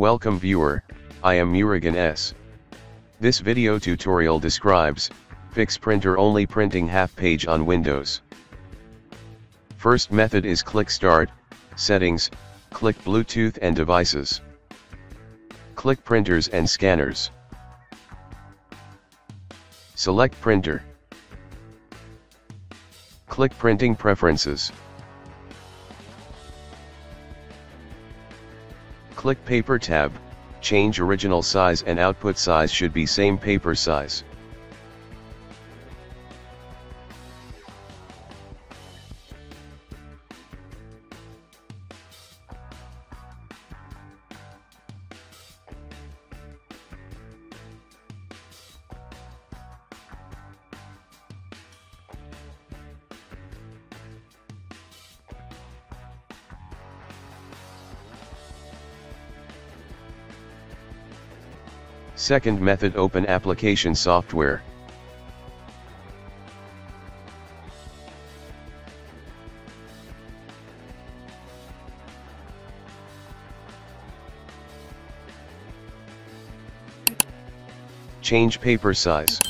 Welcome viewer, I am Murugan S. This video tutorial describes, fix printer only printing half page on Windows. First method is click Start, Settings, click Bluetooth and Devices. Click Printers and Scanners. Select Printer. Click Printing Preferences. Click Paper tab, change original size and output size should be same paper size. Second method open application software. Change paper size.